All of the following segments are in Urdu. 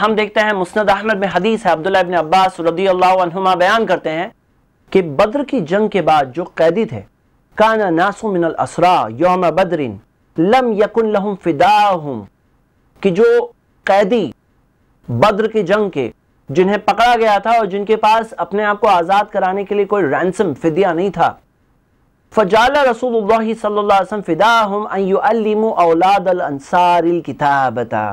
ہم دیکھتے ہیں مسند احمد میں حدیث ہے، عبداللہ ابن عباس رضی اللہ عنہما بیان کرتے ہیں کہ بدر کی جنگ کے بعد جو قیدی تھے کانا ناسو من الاسرا یوم بدرین لم یکن لہم فداہم، کہ جو قیدی بدر کی جنگ کے، جنہیں پکڑا گیا تھا اور جن کے پاس اپنے آپ کو آزاد کرانے کے لیے کوئی رینسم، فدیہ نہیں تھا۔ فجال رسول اللہ صلی اللہ علیہ وسلم فداہم ان یعلموا اولاد الانصار الكتابتا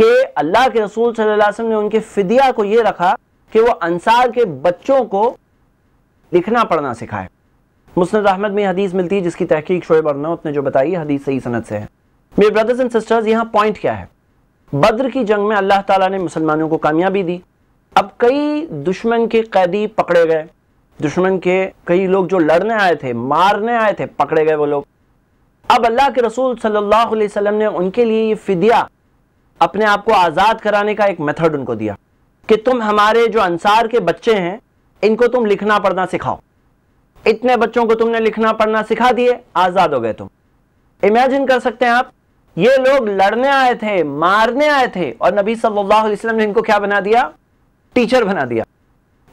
کہ اللہ کے رسول صلی اللہ علیہ وسلم نے ان کے فدیہ کو یہ رکھا کہ وہ انصار کے بچوں کو لکھنا پڑھنا سکھائے۔ مسند احمد میں حدیث ملتی ہے جس کی تحقیق شعیب ارنوت نے جو بتائی حدیث صحیح سند سے ہے۔ میرے بردرز اینڈ سسٹرز یہاں پوائنٹ کیا ہے؟ بدر کی جنگ میں اللہ تعالیٰ نے مسلمانوں کو کامیابی دی۔ اب کئی دشمن کے قیدی پکڑے گئے۔ دشمن کے کئی لوگ جو لڑنے آئے تھے، مارنے آئے تھے، پکڑے گئے وہ لوگ۔ اب اللہ کے رسول صلی اللہ علیہ وسلم نے ان کے لیے یہ فدیہ اپنے آپ کو آزاد کرانے کا ایک میتھڈ ان کو دیا کہ تم ہمارے جو انصار کے بچے ہیں، ان کو تم لکھنا پڑھنا سکھاؤ۔ اتنے بچوں کو تم نے لکھنا پڑھنا سکھا دیے، آزاد ہو گئے تم۔ امیجن کر سکتے ہیں آپ، یہ لوگ لڑنے آئے تھے، مارنے آئے تھے اور نبی صلی اللہ علیہ وسلم نے ان کو کیا بنا دیا؟ ٹیچر بنا دیا۔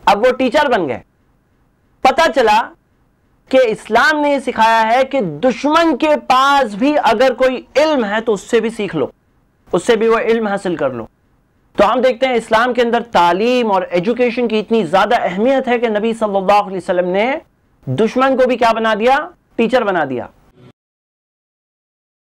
اب وہ ٹیچر بن گئے۔ پتا چلا کہ اسلام نے یہ سکھایا ہے کہ دشمن کے پاس بھی اگر کوئی علم ہے تو اس سے بھی سیکھ لو۔ اس سے بھی وہ علم حاصل کر لو۔ تو ہم دیکھتے ہیں اسلام کے اندر تعلیم اور ایجوکیشن کی اتنی زیادہ اہمیت ہے کہ نبی صلی اللہ علیہ وسلم نے دشمن کو بھی کیا بنا دیا؟ ٹیچر بنا دیا۔